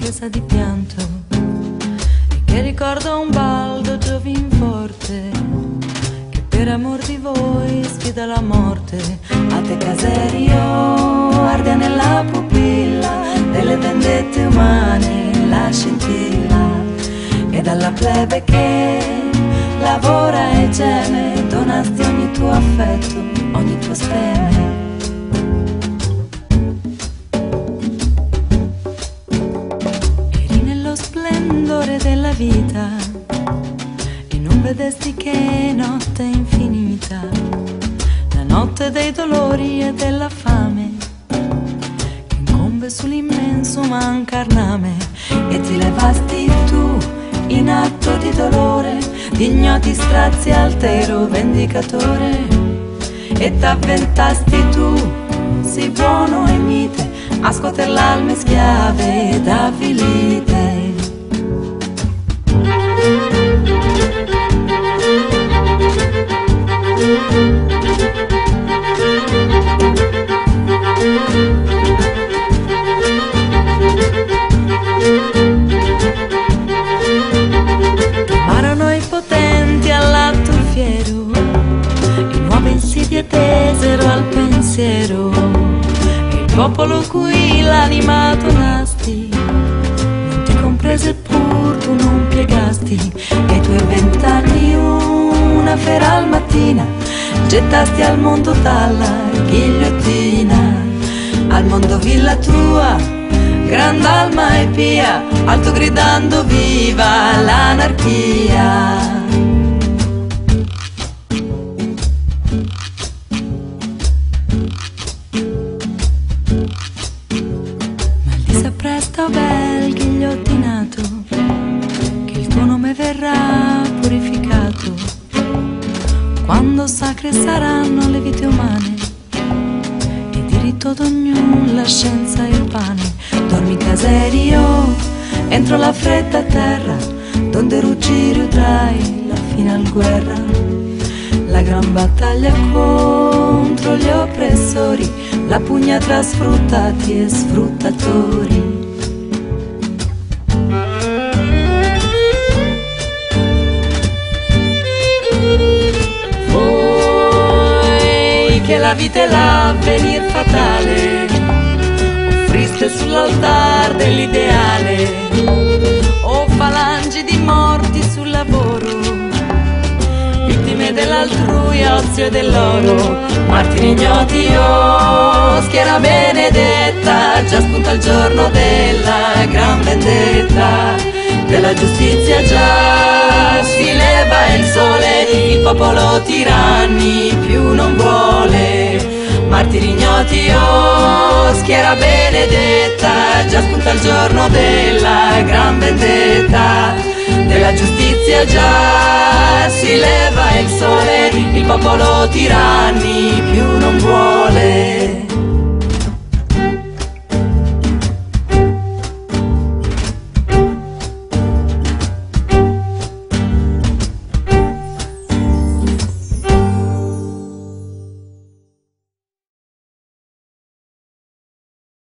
resa di pianto e che ricorda un baldo giovinforte che per amor di voi sfida la morte. A te caserio arde nella pupilla delle vendette umane la scintilla e dalla plebe che lavora e geme donasti ogni tuo affetto ogni tuo speme della vita e non vedesti che notte infinita, la notte dei dolori e della fame, che incombe sull'immenso mancarname e ti levasti tu in atto di dolore, di strazi altero vendicatore, e t'avventasti tu, sì buono e mite, a scuoter l'alme schiave da avvilite. Popolo cui l'anima donasti, non ti comprese pur tu non piegasti, e i tuoi vent'anni una feral mattina, gettasti al mondo dalla ghigliottina, al mondo villa tua Gran alma e pia, alto gridando viva l'anarchia. S'appresta bel ghigliottinato, che il tuo nome verrà purificato, quando sacre saranno le vite umane e diritto d'ognuno la scienza e il pane. Dormi caserio, entro la fredda terra, donde ruggire udrai la final guerra. La gran battaglia contro gli oppressori, la pugna tra sfruttati e sfruttatori. La vita è l'avvenir fatale, offriste sull'altar dell'ideale, o falangi di morti sul lavoro, vittime dell'altrui ozio e dell'oro, martiri ignoti o schiera benedetta, già spunta il giorno della gran vendetta. Della giustizia già popolo tiranni più non vuole. Martiri ignoti o schiera benedetta, già spunta il giorno della gran vendetta. Della giustizia già si leva il sole, il popolo tiranni più non vuole.